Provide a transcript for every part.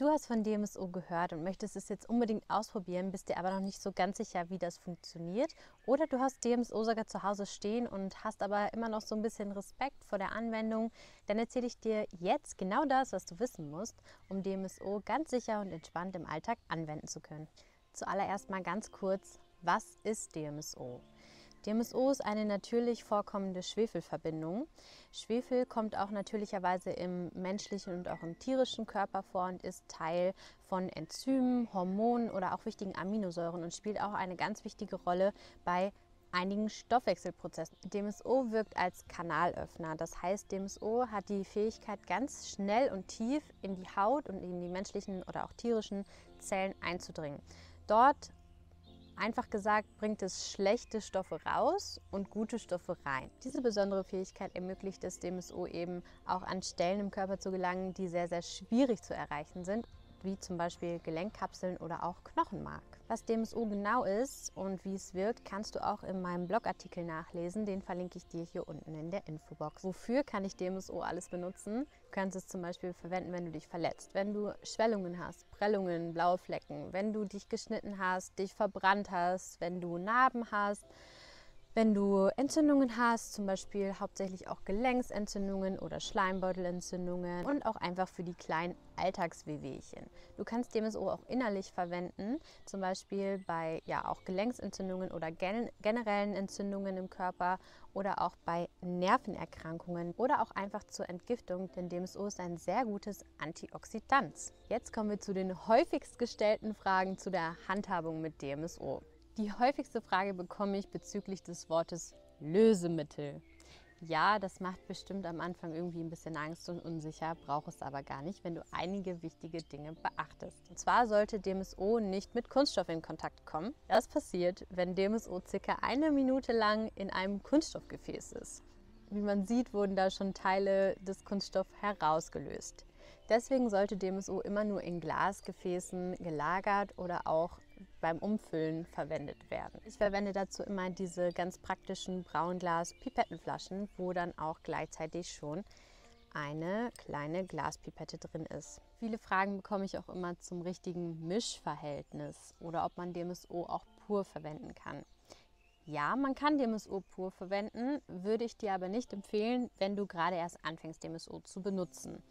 Du hast von DMSO gehört und möchtest es jetzt unbedingt ausprobieren, bist dir aber noch nicht so ganz sicher, wie das funktioniert. Oder du hast DMSO sogar zu Hause stehen und hast aber immer noch so ein bisschen Respekt vor der Anwendung. Dann erzähle ich dir jetzt genau das, was du wissen musst, um DMSO ganz sicher und entspannt im Alltag anwenden zu können. Zuallererst mal ganz kurz, was ist DMSO? DMSO ist eine natürlich vorkommende Schwefelverbindung. Schwefel kommt auch natürlicherweise im menschlichen und auch im tierischen Körper vor und ist Teil von Enzymen, Hormonen oder auch wichtigen Aminosäuren und spielt auch eine ganz wichtige Rolle bei einigen Stoffwechselprozessen. DMSO wirkt als Kanalöffner. Das heißt, DMSO hat die Fähigkeit, ganz schnell und tief in die Haut und in die menschlichen oder auch tierischen Zellen einzudringen. Dort Einfach gesagt bringt es schlechte Stoffe raus und gute Stoffe rein. Diese besondere Fähigkeit ermöglicht es DMSO eben auch an Stellen im Körper zu gelangen, die sehr, sehr schwierig zu erreichen sind wie zum Beispiel Gelenkkapseln oder auch Knochenmark. Was DMSO genau ist und wie es wirkt, kannst du auch in meinem Blogartikel nachlesen. Den verlinke ich dir hier unten in der Infobox. Wofür kann ich DMSO alles benutzen? Du kannst es zum Beispiel verwenden, wenn du dich verletzt, wenn du Schwellungen hast, Prellungen, blaue Flecken, wenn du dich geschnitten hast, dich verbrannt hast, wenn du Narben hast wenn du Entzündungen hast, zum Beispiel hauptsächlich auch Gelenksentzündungen oder Schleimbeutelentzündungen und auch einfach für die kleinen Alltagswehwehchen. Du kannst DMSO auch innerlich verwenden, zum Beispiel bei ja auch Gelenksentzündungen oder gen generellen Entzündungen im Körper oder auch bei Nervenerkrankungen oder auch einfach zur Entgiftung, denn DMSO ist ein sehr gutes Antioxidant. Jetzt kommen wir zu den häufigst gestellten Fragen zu der Handhabung mit DMSO. Die häufigste Frage bekomme ich bezüglich des Wortes Lösemittel. Ja, das macht bestimmt am Anfang irgendwie ein bisschen Angst und unsicher, braucht es aber gar nicht, wenn du einige wichtige Dinge beachtest. Und zwar sollte DMSO nicht mit Kunststoff in Kontakt kommen. Das passiert, wenn DMSO circa eine Minute lang in einem Kunststoffgefäß ist. Wie man sieht, wurden da schon Teile des Kunststoffs herausgelöst. Deswegen sollte DMSO immer nur in Glasgefäßen gelagert oder auch beim Umfüllen verwendet werden. Ich verwende dazu immer diese ganz praktischen Braunglas-Pipettenflaschen, wo dann auch gleichzeitig schon eine kleine Glaspipette drin ist. Viele Fragen bekomme ich auch immer zum richtigen Mischverhältnis oder ob man DMSO auch pur verwenden kann. Ja, man kann DMSO pur verwenden, würde ich dir aber nicht empfehlen, wenn du gerade erst anfängst, DMSO zu benutzen.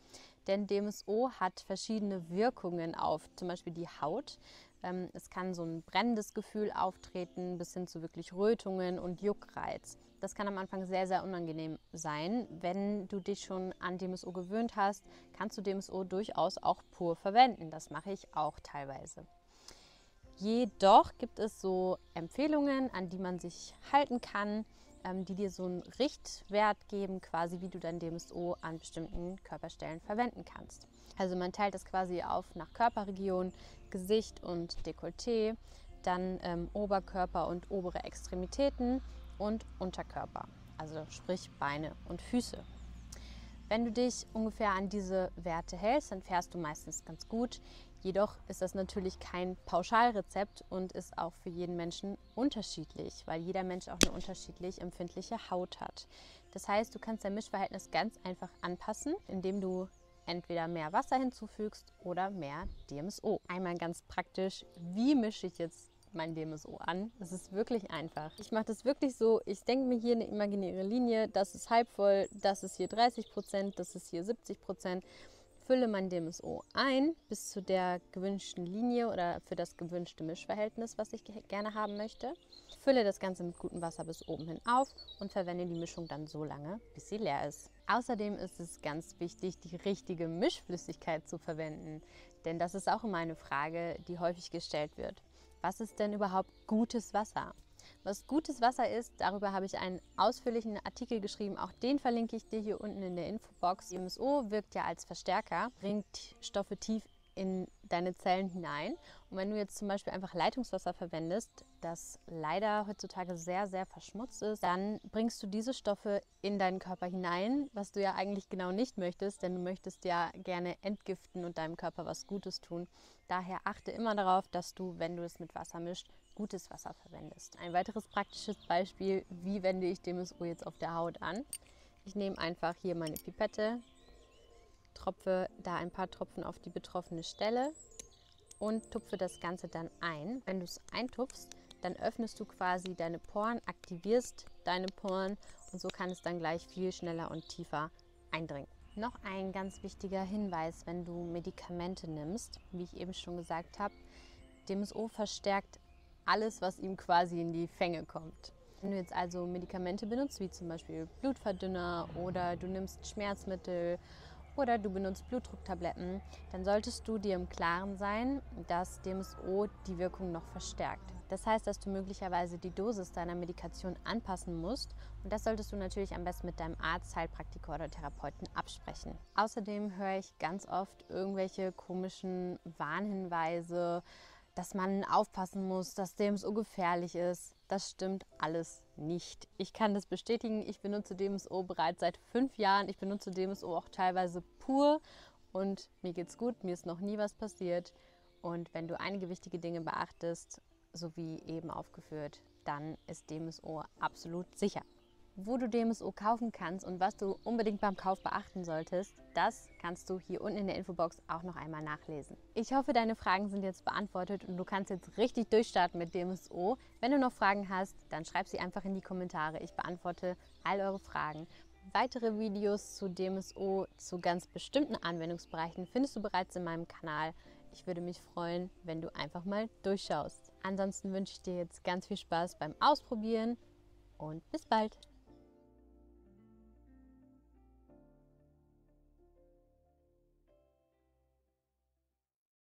Denn DMSO hat verschiedene Wirkungen auf zum Beispiel die Haut. Ähm, es kann so ein brennendes Gefühl auftreten, bis hin zu wirklich Rötungen und Juckreiz. Das kann am Anfang sehr, sehr unangenehm sein. Wenn du dich schon an DMSO gewöhnt hast, kannst du DMSO durchaus auch pur verwenden. Das mache ich auch teilweise. Jedoch gibt es so Empfehlungen, an die man sich halten kann, ähm, die dir so einen Richtwert geben, quasi wie du dein DMSO an bestimmten Körperstellen verwenden kannst. Also man teilt das quasi auf nach Körperregion, Gesicht und Dekolleté, dann ähm, Oberkörper und obere Extremitäten und Unterkörper, also sprich Beine und Füße. Wenn du dich ungefähr an diese Werte hältst, dann fährst du meistens ganz gut. Jedoch ist das natürlich kein Pauschalrezept und ist auch für jeden Menschen unterschiedlich, weil jeder Mensch auch eine unterschiedlich empfindliche Haut hat. Das heißt, du kannst dein Mischverhältnis ganz einfach anpassen, indem du entweder mehr Wasser hinzufügst oder mehr DMSO. Einmal ganz praktisch, wie mische ich jetzt mein DMSO an. Es ist wirklich einfach. Ich mache das wirklich so, ich denke mir hier eine imaginäre Linie, das ist halb voll, das ist hier 30 Prozent, das ist hier 70 Prozent fülle mein DMSO ein bis zu der gewünschten Linie oder für das gewünschte Mischverhältnis, was ich gerne haben möchte. Fülle das Ganze mit gutem Wasser bis oben hin auf und verwende die Mischung dann so lange, bis sie leer ist. Außerdem ist es ganz wichtig, die richtige Mischflüssigkeit zu verwenden, denn das ist auch immer eine Frage, die häufig gestellt wird. Was ist denn überhaupt gutes Wasser? Was gutes Wasser ist, darüber habe ich einen ausführlichen Artikel geschrieben. Auch den verlinke ich dir hier unten in der Infobox. MSO wirkt ja als Verstärker, bringt Stoffe tief in deine Zellen hinein. Und wenn du jetzt zum Beispiel einfach Leitungswasser verwendest, das leider heutzutage sehr, sehr verschmutzt ist, dann bringst du diese Stoffe in deinen Körper hinein, was du ja eigentlich genau nicht möchtest, denn du möchtest ja gerne entgiften und deinem Körper was Gutes tun. Daher achte immer darauf, dass du, wenn du es mit Wasser mischt, gutes Wasser verwendest. Ein weiteres praktisches Beispiel, wie wende ich DMSO jetzt auf der Haut an? Ich nehme einfach hier meine Pipette, tropfe da ein paar Tropfen auf die betroffene Stelle und tupfe das Ganze dann ein. Wenn du es eintupfst, dann öffnest du quasi deine Poren, aktivierst deine Poren und so kann es dann gleich viel schneller und tiefer eindringen. Noch ein ganz wichtiger Hinweis, wenn du Medikamente nimmst, wie ich eben schon gesagt habe, DMSO verstärkt alles, was ihm quasi in die Fänge kommt. Wenn du jetzt also Medikamente benutzt, wie zum Beispiel Blutverdünner oder du nimmst Schmerzmittel oder du benutzt Blutdrucktabletten, dann solltest du dir im Klaren sein, dass DMSO die Wirkung noch verstärkt. Das heißt, dass du möglicherweise die Dosis deiner Medikation anpassen musst und das solltest du natürlich am besten mit deinem Arzt, Heilpraktiker oder Therapeuten absprechen. Außerdem höre ich ganz oft irgendwelche komischen Warnhinweise, dass man aufpassen muss, dass DMSO gefährlich ist. Das stimmt alles nicht. Ich kann das bestätigen. Ich benutze DMSO bereits seit fünf Jahren. Ich benutze DMSO auch teilweise pur und mir geht's gut. Mir ist noch nie was passiert. Und wenn du einige wichtige Dinge beachtest, so wie eben aufgeführt, dann ist DMSO absolut sicher wo du DMSO kaufen kannst und was du unbedingt beim Kauf beachten solltest, das kannst du hier unten in der Infobox auch noch einmal nachlesen. Ich hoffe, deine Fragen sind jetzt beantwortet und du kannst jetzt richtig durchstarten mit DMSO. Wenn du noch Fragen hast, dann schreib sie einfach in die Kommentare. Ich beantworte all eure Fragen. Weitere Videos zu DMSO zu ganz bestimmten Anwendungsbereichen findest du bereits in meinem Kanal. Ich würde mich freuen, wenn du einfach mal durchschaust. Ansonsten wünsche ich dir jetzt ganz viel Spaß beim Ausprobieren und bis bald.